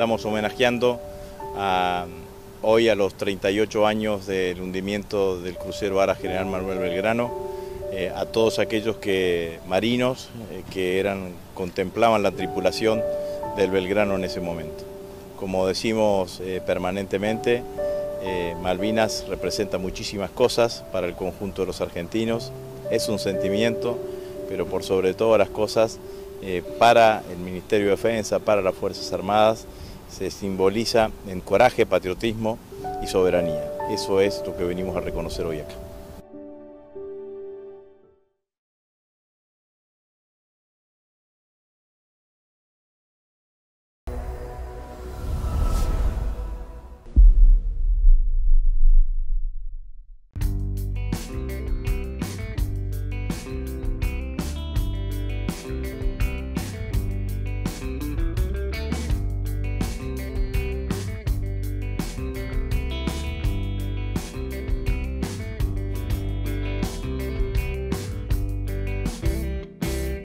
Estamos homenajeando hoy a los 38 años del hundimiento del crucero Ara General Manuel Belgrano, eh, a todos aquellos que, marinos eh, que eran, contemplaban la tripulación del Belgrano en ese momento. Como decimos eh, permanentemente, Malvinas representa muchísimas cosas para el conjunto de los argentinos, es un sentimiento, pero por sobre todas las cosas, para el Ministerio de Defensa, para las Fuerzas Armadas, se simboliza en coraje, patriotismo y soberanía. Eso es lo que venimos a reconocer hoy acá.